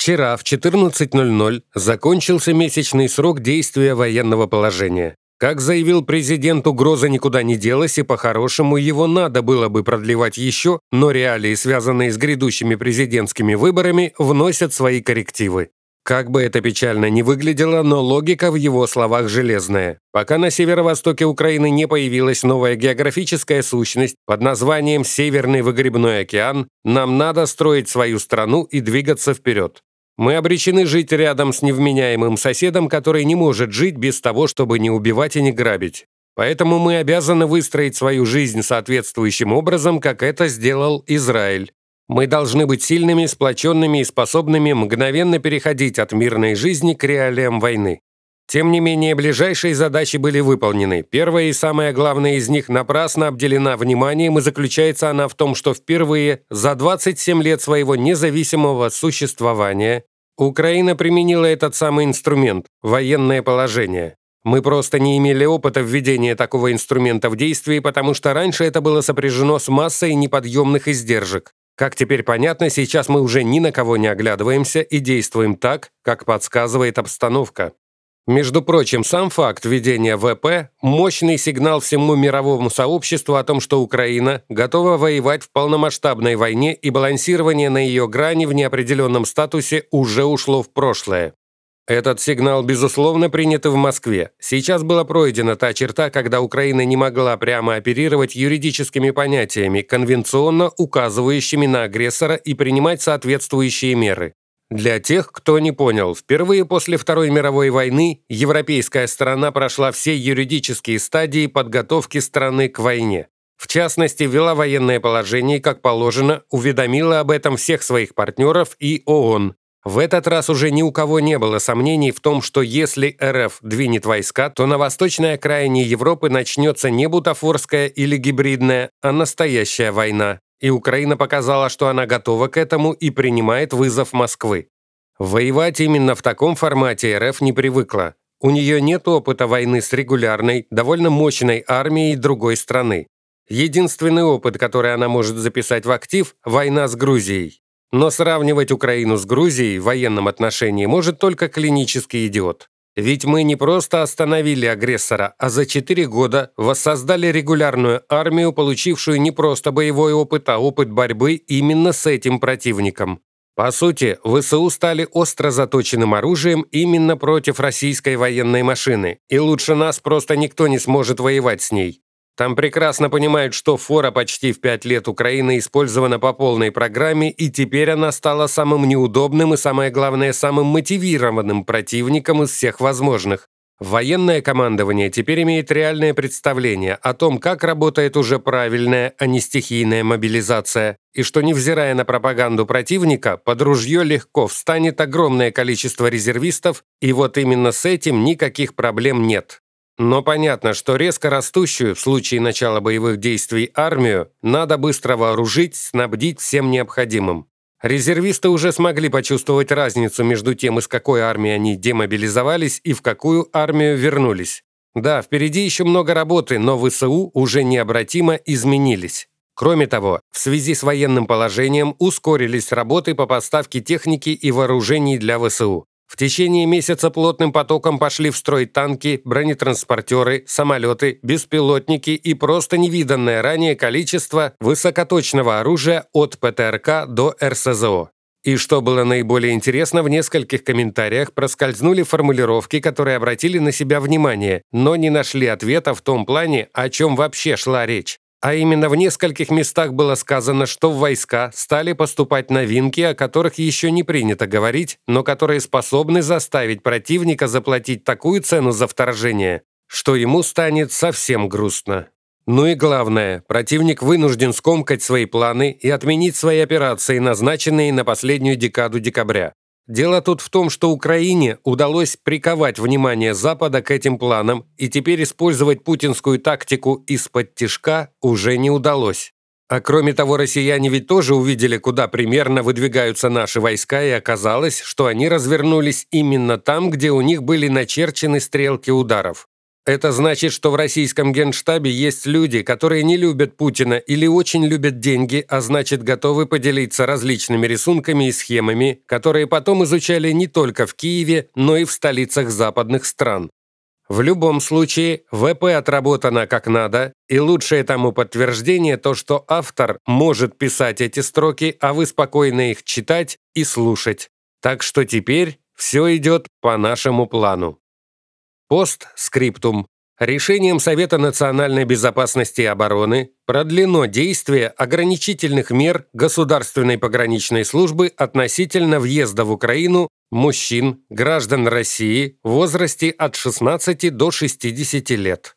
Вчера в 14.00 закончился месячный срок действия военного положения. Как заявил президент, угроза никуда не делась, и по-хорошему его надо было бы продлевать еще, но реалии, связанные с грядущими президентскими выборами, вносят свои коррективы. Как бы это печально ни выглядело, но логика в его словах железная. Пока на северо-востоке Украины не появилась новая географическая сущность под названием Северный выгребной океан, нам надо строить свою страну и двигаться вперед. Мы обречены жить рядом с невменяемым соседом, который не может жить без того, чтобы не убивать и не грабить. Поэтому мы обязаны выстроить свою жизнь соответствующим образом, как это сделал Израиль. Мы должны быть сильными, сплоченными и способными мгновенно переходить от мирной жизни к реалиям войны. Тем не менее, ближайшие задачи были выполнены. Первая и самая главная из них напрасно обделена вниманием, и заключается она в том, что впервые за 27 лет своего независимого существования Украина применила этот самый инструмент – военное положение. Мы просто не имели опыта введения такого инструмента в действии, потому что раньше это было сопряжено с массой неподъемных издержек. Как теперь понятно, сейчас мы уже ни на кого не оглядываемся и действуем так, как подсказывает обстановка. Между прочим, сам факт введения ВП – мощный сигнал всему мировому сообществу о том, что Украина готова воевать в полномасштабной войне и балансирование на ее грани в неопределенном статусе уже ушло в прошлое. Этот сигнал, безусловно, принят и в Москве. Сейчас была пройдена та черта, когда Украина не могла прямо оперировать юридическими понятиями, конвенционно указывающими на агрессора и принимать соответствующие меры. Для тех, кто не понял, впервые после Второй мировой войны европейская сторона прошла все юридические стадии подготовки страны к войне. В частности, ввела военное положение как положено, уведомила об этом всех своих партнеров и ООН. В этот раз уже ни у кого не было сомнений в том, что если РФ двинет войска, то на восточной окраине Европы начнется не бутафорская или гибридная, а настоящая война и Украина показала, что она готова к этому и принимает вызов Москвы. Воевать именно в таком формате РФ не привыкла. У нее нет опыта войны с регулярной, довольно мощной армией другой страны. Единственный опыт, который она может записать в актив – война с Грузией. Но сравнивать Украину с Грузией в военном отношении может только клинический идиот. Ведь мы не просто остановили агрессора, а за четыре года воссоздали регулярную армию, получившую не просто боевой опыт, а опыт борьбы именно с этим противником. По сути, ВСУ стали остро заточенным оружием именно против российской военной машины, и лучше нас просто никто не сможет воевать с ней. Там прекрасно понимают, что фора почти в пять лет Украины использована по полной программе, и теперь она стала самым неудобным и, самое главное, самым мотивированным противником из всех возможных. Военное командование теперь имеет реальное представление о том, как работает уже правильная, а не стихийная мобилизация, и что, невзирая на пропаганду противника, под ружье легко встанет огромное количество резервистов, и вот именно с этим никаких проблем нет. Но понятно, что резко растущую в случае начала боевых действий армию надо быстро вооружить, снабдить всем необходимым. Резервисты уже смогли почувствовать разницу между тем, из какой армии они демобилизовались и в какую армию вернулись. Да, впереди еще много работы, но ВСУ уже необратимо изменились. Кроме того, в связи с военным положением ускорились работы по поставке техники и вооружений для ВСУ. В течение месяца плотным потоком пошли в строй танки, бронетранспортеры, самолеты, беспилотники и просто невиданное ранее количество высокоточного оружия от ПТРК до РСЗО. И что было наиболее интересно, в нескольких комментариях проскользнули формулировки, которые обратили на себя внимание, но не нашли ответа в том плане, о чем вообще шла речь. А именно в нескольких местах было сказано, что в войска стали поступать новинки, о которых еще не принято говорить, но которые способны заставить противника заплатить такую цену за вторжение, что ему станет совсем грустно. Ну и главное, противник вынужден скомкать свои планы и отменить свои операции, назначенные на последнюю декаду декабря. Дело тут в том, что Украине удалось приковать внимание Запада к этим планам, и теперь использовать путинскую тактику из-под тишка уже не удалось. А кроме того, россияне ведь тоже увидели, куда примерно выдвигаются наши войска, и оказалось, что они развернулись именно там, где у них были начерчены стрелки ударов. Это значит, что в российском генштабе есть люди, которые не любят Путина или очень любят деньги, а значит готовы поделиться различными рисунками и схемами, которые потом изучали не только в Киеве, но и в столицах западных стран. В любом случае, ВП отработано как надо, и лучшее тому подтверждение то, что автор может писать эти строки, а вы спокойно их читать и слушать. Так что теперь все идет по нашему плану. Постскриптум. Решением Совета национальной безопасности и обороны продлено действие ограничительных мер Государственной пограничной службы относительно въезда в Украину мужчин, граждан России в возрасте от 16 до 60 лет.